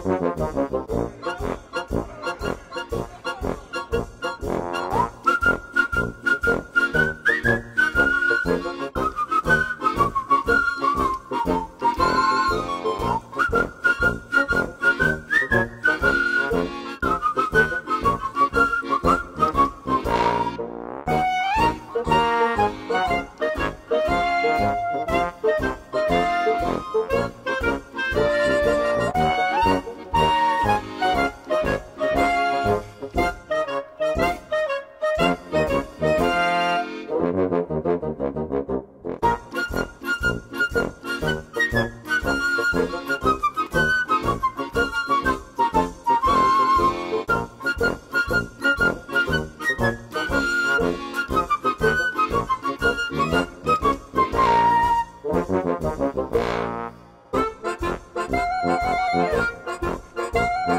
Thank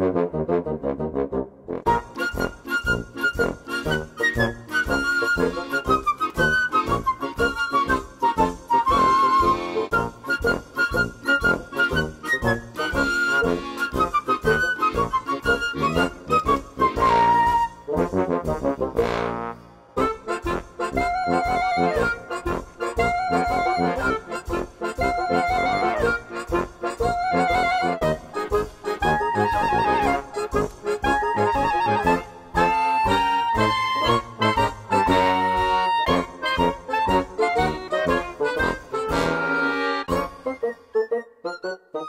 Thank you.